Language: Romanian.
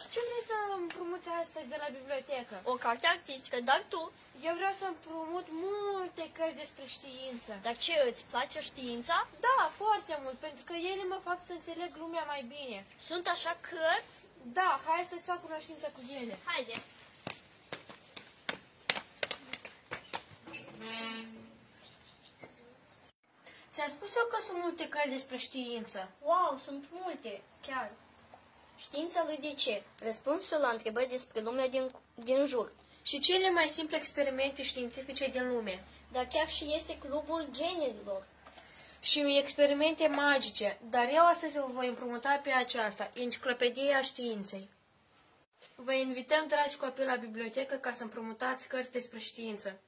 Știință, ce vrei să împrumuți astăzi de la bibliotecă? O carte artistică, dar tu, Eu vreau să împrumut multe cărți despre știință. dar ce, îți place știința? Da, foarte mult, pentru că ele mă fac să înțeleg lumea mai bine. Sunt așa cărți? Da, hai să-ți fac cunoștință cu ele. Haide. Ți-am spus eu că sunt multe cărți despre știință. Wow, sunt multe, chiar. Știința lui de ce? Răspunsul la întrebări despre lumea din, din jur. Și cele mai simple experimente științifice din lume. Dar chiar și este clubul geniilor. Și experimente magice, dar eu astăzi vă voi împrumuta pe aceasta, Enciclopedia Științei. Vă invităm, dragi copii, la bibliotecă ca să împrumutați cărți despre știință.